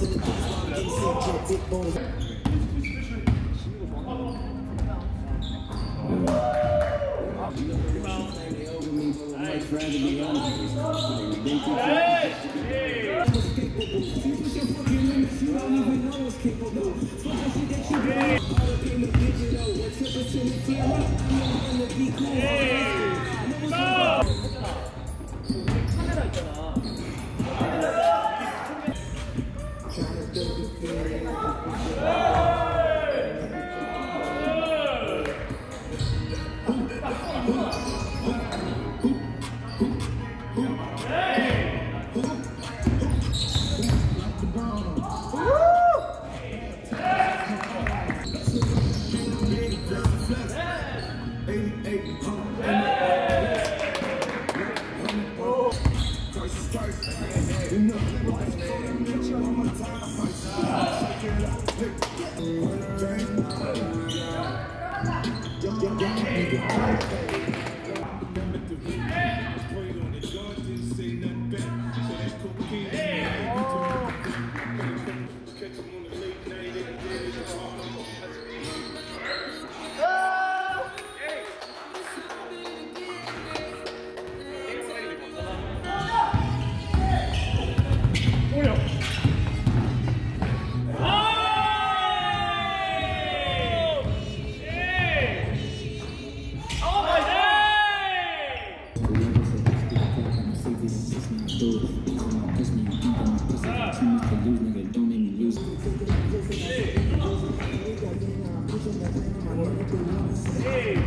Hey! Hey! Hey! いる。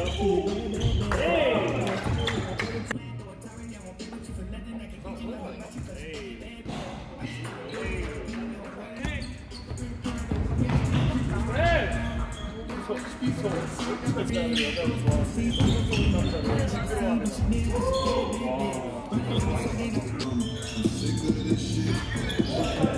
I'm Sick of this shit.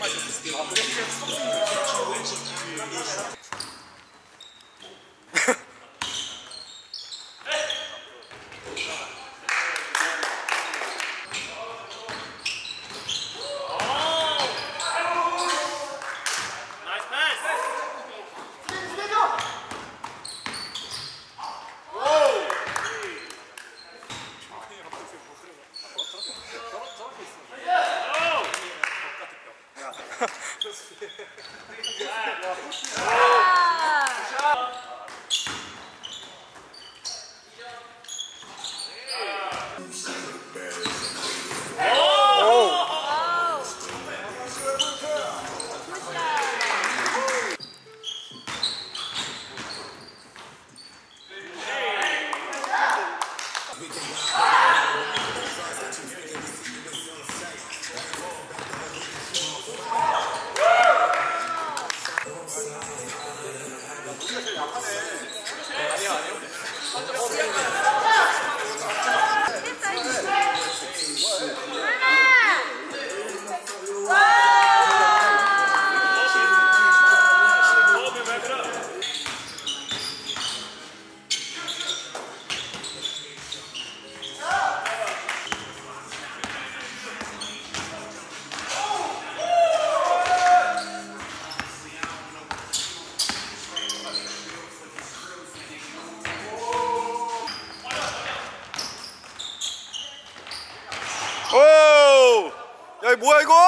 much. 뭐야 이거?